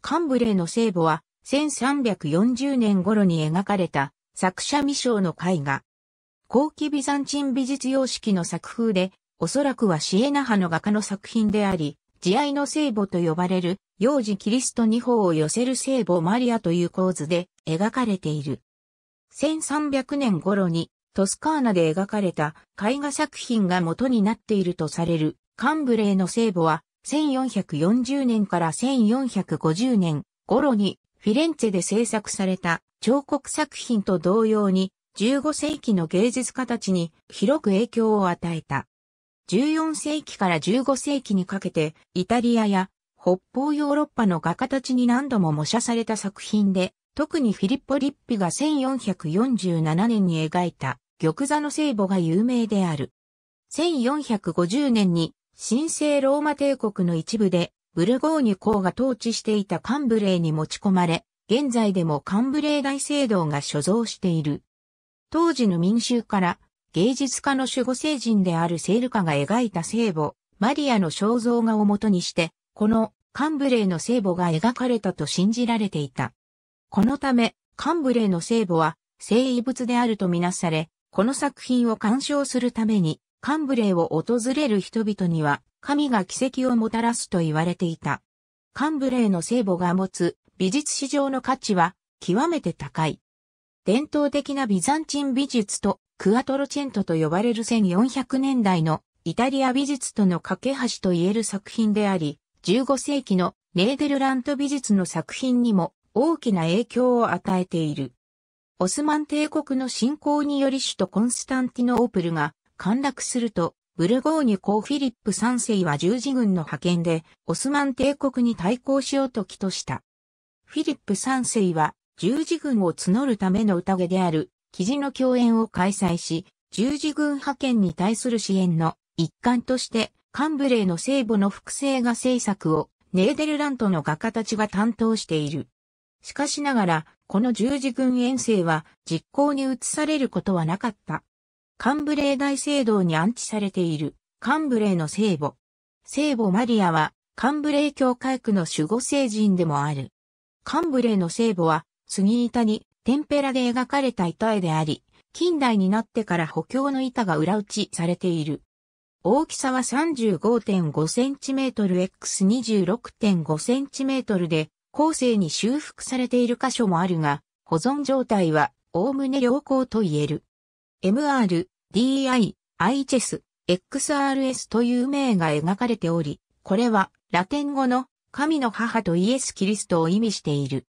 カンブレーの聖母は1340年頃に描かれた作者未章の絵画。後期ビザンチン美術様式の作風で、おそらくはシエナ派の画家の作品であり、慈愛の聖母と呼ばれる、幼児キリスト二方を寄せる聖母マリアという構図で描かれている。1300年頃にトスカーナで描かれた絵画作品が元になっているとされるカンブレーの聖母は1440年から1450年頃にフィレンツェで制作された彫刻作品と同様に15世紀の芸術家たちに広く影響を与えた。14世紀から15世紀にかけて、イタリアや北方ヨーロッパの画家たちに何度も模写された作品で、特にフィリッポ・リッピが1447年に描いた玉座の聖母が有名である。1450年に神聖ローマ帝国の一部でブルゴーニュ公が統治していたカンブレーに持ち込まれ、現在でもカンブレー大聖堂が所蔵している。当時の民衆から芸術家の守護聖人であるセールカが描いた聖母、マリアの肖像画をもとにして、このカンブレーの聖母が描かれたと信じられていた。このため、カンブレーの聖母は聖遺物であるとみなされ、この作品を鑑賞するために、カンブレーを訪れる人々には、神が奇跡をもたらすと言われていた。カンブレーの聖母が持つ美術史上の価値は極めて高い。伝統的なビザンチン美術とクアトロチェントと呼ばれる1400年代のイタリア美術との架け橋と言える作品であり、15世紀のネーデルラント美術の作品にも大きな影響を与えている。オスマン帝国の侵攻により首都コンスタンティノープルが陥落すると、ブルゴーニュ公フィリップ3世は十字軍の派遣でオスマン帝国に対抗しようと起とした。フィリップ3世は十字軍を募るための宴である記事の共演を開催し、十字軍派遣に対する支援の一環として、カンブレーの聖母の複製画制作をネーデルラントの画家たちが担当している。しかしながら、この十字軍遠征は実行に移されることはなかった。カンブレー大聖堂に安置されているカンブレーの聖母。聖母マリアはカンブレー教会区の守護聖人でもある。カンブレーの聖母は杉板にテンペラで描かれた板絵であり、近代になってから補強の板が裏打ちされている。大きさは 35.5cm x 26.5cm で、後世に修復されている箇所もあるが、保存状態は、おおむね良好と言える。MR、DI、IHS、XRS という名が描かれており、これはラテン語の神の母とイエス・キリストを意味している。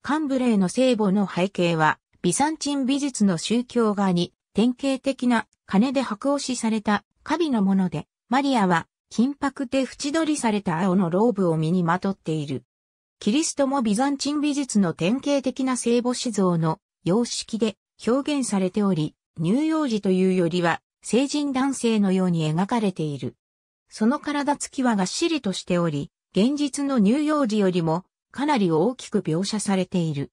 カンブレーの聖母の背景は、ビサンチン美術の宗教画に典型的な金で白押しされた神のもので、マリアは金箔で縁取りされた青のローブを身にまとっている。キリストもビザンチン美術の典型的な聖母子像の様式で表現されており、乳幼児というよりは成人男性のように描かれている。その体つきはがっしりとしており、現実の乳幼児よりもかなり大きく描写されている。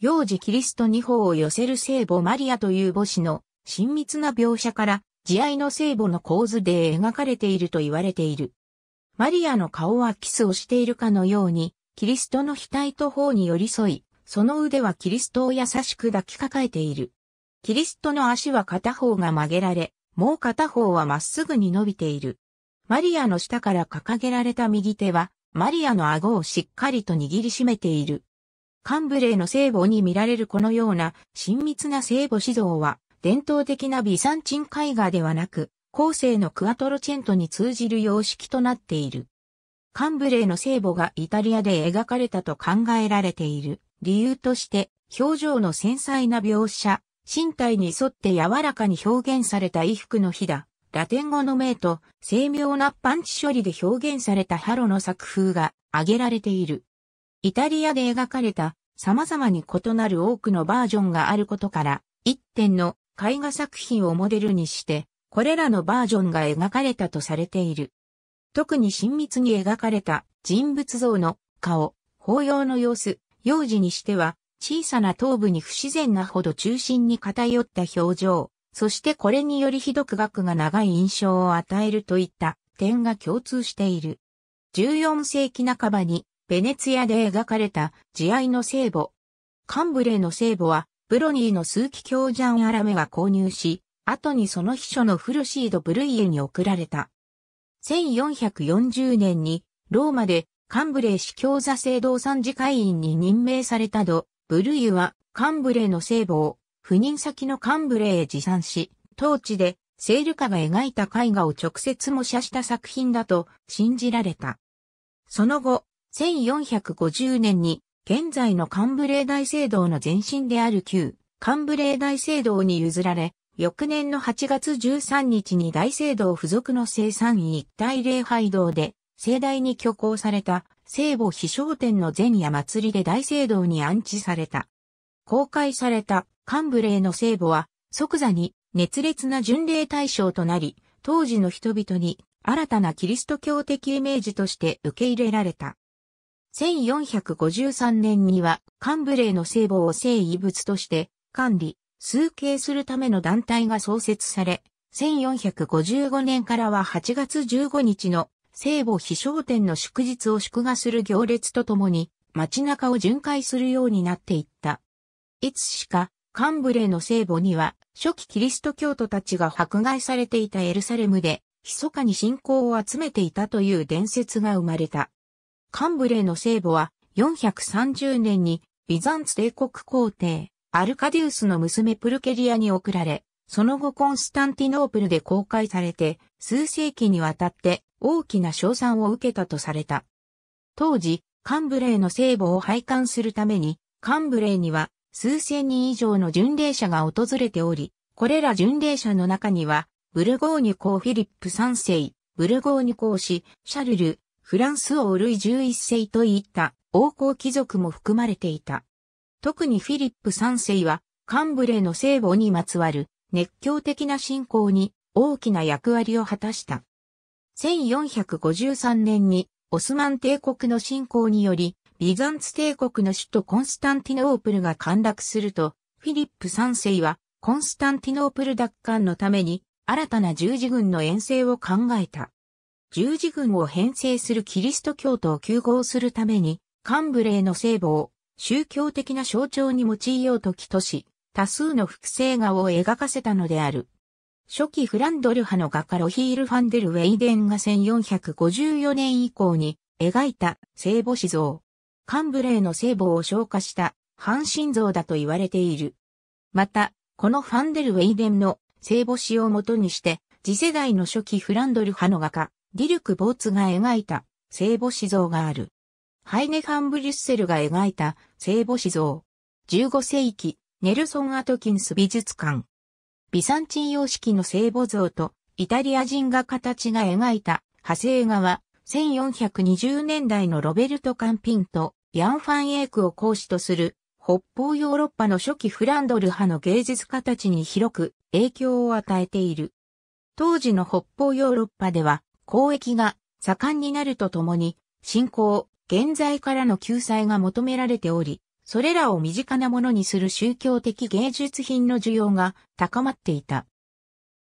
幼児キリスト二方を寄せる聖母マリアという母子の親密な描写から慈愛の聖母の構図で描かれていると言われている。マリアの顔はキスをしているかのように、キリストの額と方に寄り添い、その腕はキリストを優しく抱きかかえている。キリストの足は片方が曲げられ、もう片方はまっすぐに伸びている。マリアの下から掲げられた右手はマリアの顎をしっかりと握りしめている。カンブレーの聖母に見られるこのような親密な聖母指導は、伝統的なビサンチン絵画ではなく、後世のクアトロチェントに通じる様式となっている。カンブレーの聖母がイタリアで描かれたと考えられている理由として、表情の繊細な描写、身体に沿って柔らかに表現された衣服のひだ、ラテン語の名と精妙なパンチ処理で表現されたハロの作風が挙げられている。イタリアで描かれた様々に異なる多くのバージョンがあることから、一点の絵画作品をモデルにして、これらのバージョンが描かれたとされている。特に親密に描かれた人物像の顔、法要の様子、幼児にしては小さな頭部に不自然なほど中心に偏った表情、そしてこれによりひどく額が長い印象を与えるといった点が共通している。14世紀半ばにベネツィアで描かれた慈愛の聖母。カンブレーの聖母は、ブロニーの枢機卿ジャン・アラメが購入し、後にその秘書のフルシード・ブルイエに送られた。1440年に、ローマでカンブレー司教座聖堂参事会員に任命されたド、ブルユはカンブレーの聖母を赴任先のカンブレーへ持参し、当地でセールカが描いた絵画を直接模写した作品だと信じられた。その後、1450年に現在のカンブレー大聖堂の前身である旧カンブレー大聖堂に譲られ、翌年の8月13日に大聖堂付属の生産位一体礼拝堂で盛大に挙行された聖母飛翔天の前夜祭りで大聖堂に安置された。公開されたカンブレーの聖母は即座に熱烈な巡礼対象となり、当時の人々に新たなキリスト教的イメージとして受け入れられた。1453年にはカンブレーの聖母を聖遺物として管理、数形するための団体が創設され、1455年からは8月15日の聖母飛翔天の祝日を祝賀する行列とともに街中を巡回するようになっていった。いつしかカンブレーの聖母には初期キリスト教徒たちが迫害されていたエルサレムで密かに信仰を集めていたという伝説が生まれた。カンブレーの聖母は430年にビザンツ帝国皇帝アルカディウスの娘プルケリアに送られ、その後コンスタンティノープルで公開されて数世紀にわたって大きな賞賛を受けたとされた。当時、カンブレーの聖母を拝観するために、カンブレーには数千人以上の巡礼者が訪れており、これら巡礼者の中には、ブルゴーニュ公フィリップ3世、ブルゴーニュ公氏、シャルル、フランス王ルイ11世といった王侯貴族も含まれていた。特にフィリップ3世はカンブレーの聖母にまつわる熱狂的な信仰に大きな役割を果たした。1453年にオスマン帝国の侵攻によりビザンツ帝国の首都コンスタンティノープルが陥落すると、フィリップ3世はコンスタンティノープル奪還のために新たな十字軍の遠征を考えた。十字軍を編成するキリスト教徒を救合するために、カンブレーの聖母を宗教的な象徴に用いようと起とし、多数の複製画を描かせたのである。初期フランドル派の画家ロヒール・ファンデル・ウェイデンが1454年以降に描いた聖母子像。カンブレーの聖母を昇華した半身像だと言われている。また、このファンデル・ウェイデンの聖母子をもとにして、次世代の初期フランドル派の画家、ディルク・ボーツが描いた聖母子像がある。ハイネファン・ブリュッセルが描いた聖母子像。15世紀、ネルソン・アトキンス美術館。ビサンチン様式の聖母像とイタリア人画家たちが描いた派生画は1420年代のロベルト・カンピンとヤン・ファン・エークを講師とする北方ヨーロッパの初期フランドル派の芸術家たちに広く影響を与えている。当時の北方ヨーロッパでは交易が盛んになるとともに、信仰、現在からの救済が求められており、それらを身近なものにする宗教的芸術品の需要が高まっていた。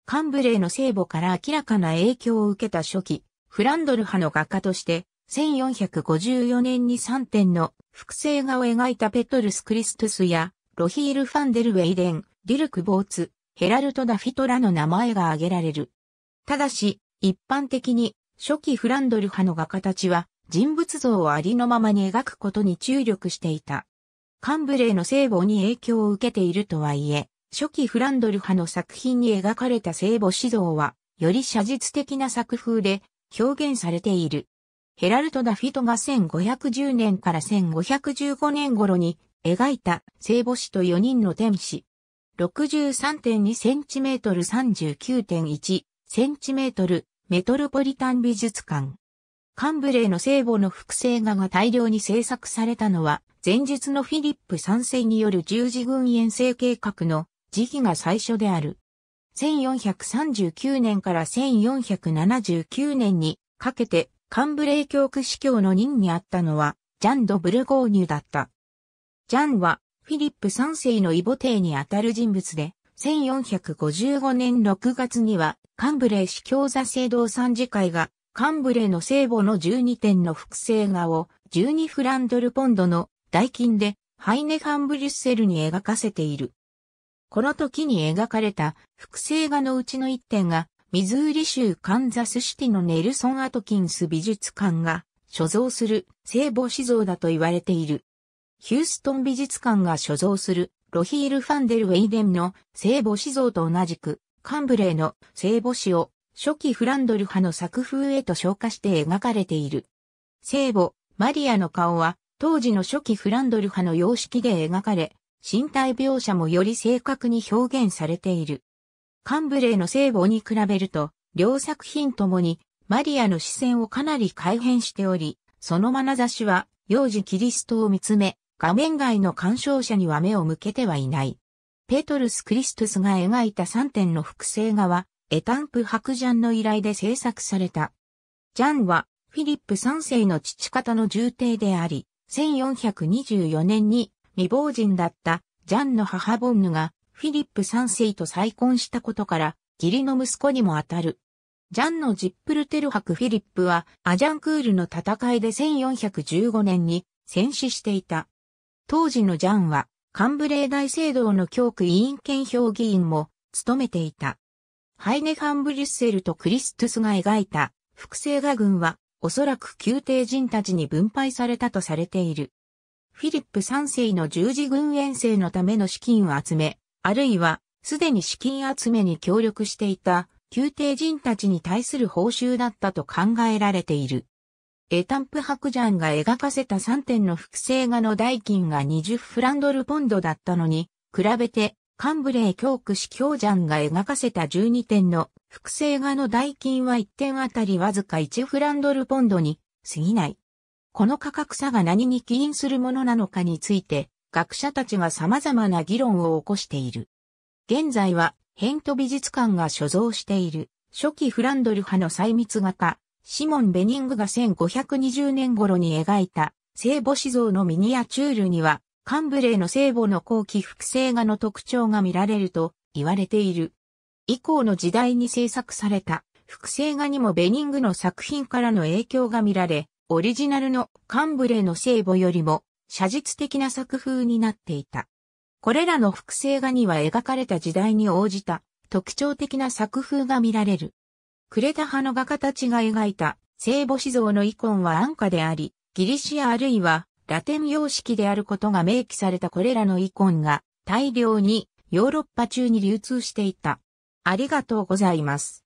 カンブレーの聖母から明らかな影響を受けた初期、フランドル派の画家として、1454年に3点の複製画を描いたペトルス・クリストスや、ロヒール・ファンデル・ウェイデン、ディルク・ボーツ、ヘラルト・ダフィトらの名前が挙げられる。ただし、一般的に初期フランドル派の画家たちは人物像をありのままに描くことに注力していた。カンブレーの聖母に影響を受けているとはいえ、初期フランドル派の作品に描かれた聖母指導は、より写実的な作風で表現されている。ヘラルト・ダフィトが1510年から1515年頃に描いた聖母子と4人の天使。63.2センチメートル39.1センチメートルメトロポリタン美術館。カンブレーの聖母の複製画が大量に制作されたのは、前述のフィリップ3世による十字軍遠征計画の時期が最初である。1439年から1479年にかけてカンブレー教区司教の任にあったのはジャン・ド・ブルゴーニュだった。ジャンはフィリップ3世の異母帝にあたる人物で、1455年6月にはカンブレー司教座聖堂参事会がカンブレーの聖母の12点の複製画を12フランドルポンドの代金でハイネファンブリュッセルに描かせている。この時に描かれた複製画のうちの1点がミズーリ州カンザスシティのネルソン・アトキンス美術館が所蔵する聖母子像だと言われている。ヒューストン美術館が所蔵するロヒール・ファンデル・ウェイデンの聖母子像と同じくカンブレーの聖母子を初期フランドル派の作風へと昇華して描かれている。聖母、マリアの顔は当時の初期フランドル派の様式で描かれ、身体描写もより正確に表現されている。カンブレーの聖母に比べると、両作品ともにマリアの視線をかなり改変しており、その眼差しは幼児キリストを見つめ、画面外の鑑賞者には目を向けてはいない。ペトルス・クリストスが描いた3点の複製画は、エタンプ・白ジャンの依頼で制作された。ジャンは、フィリップ3世の父方の重帝であり、1424年に未亡人だったジャンの母ボンヌがフィリップ3世と再婚したことから、義理の息子にもあたる。ジャンのジップルテル伯フィリップは、アジャンクールの戦いで1415年に戦死していた。当時のジャンは、カンブレー大聖堂の教区委員権評議員も務めていた。ハイネファンブリュッセルとクリストゥスが描いた複製画群は、おそらく宮廷人たちに分配されたとされている。フィリップ3世の十字軍遠征のための資金を集め、あるいは、すでに資金集めに協力していた、宮廷人たちに対する報酬だったと考えられている。エタンプ白ジャンが描かせた3点の複製画の代金が20フランドルポンドだったのに、比べて、カンブレー教区司教ジャンが描かせた12点の複製画の代金は1点あたりわずか1フランドルポンドに過ぎない。この価格差が何に起因するものなのかについて、学者たちが様々な議論を起こしている。現在は、ヘント美術館が所蔵している、初期フランドル派の細密画家、シモン・ベニングが1520年頃に描いた、聖母子像のミニアチュールには、カンブレーの聖母の後期複製画の特徴が見られると言われている。以降の時代に制作された複製画にもベニングの作品からの影響が見られ、オリジナルのカンブレーの聖母よりも写実的な作風になっていた。これらの複製画には描かれた時代に応じた特徴的な作風が見られる。クレタ派の画家たちが描いた聖母子像のイコンは安価であり、ギリシアあるいはラテン様式であることが明記されたこれらのイコンが大量にヨーロッパ中に流通していた。ありがとうございます。